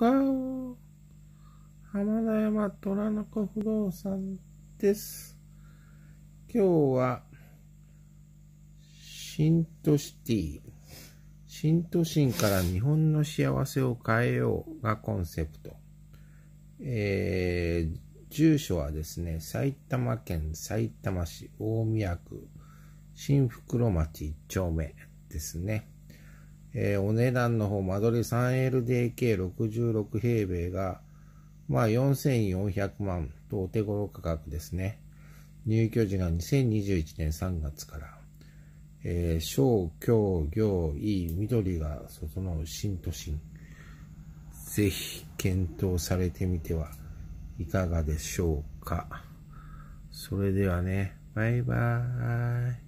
か浜田山虎の子不動産です。今日は、新都シティ、新都心から日本の幸せを変えようがコンセプト。えー、住所はですね、埼玉県埼玉市大宮区新袋町1丁目ですね。えー、お値段の方、間取り 3LDK66 平米が、まあ4400万とお手頃価格ですね。入居時が2021年3月から、えー、小、京、行、いい、緑が整う新都心。ぜひ検討されてみてはいかがでしょうか。それではね、バイバーイ。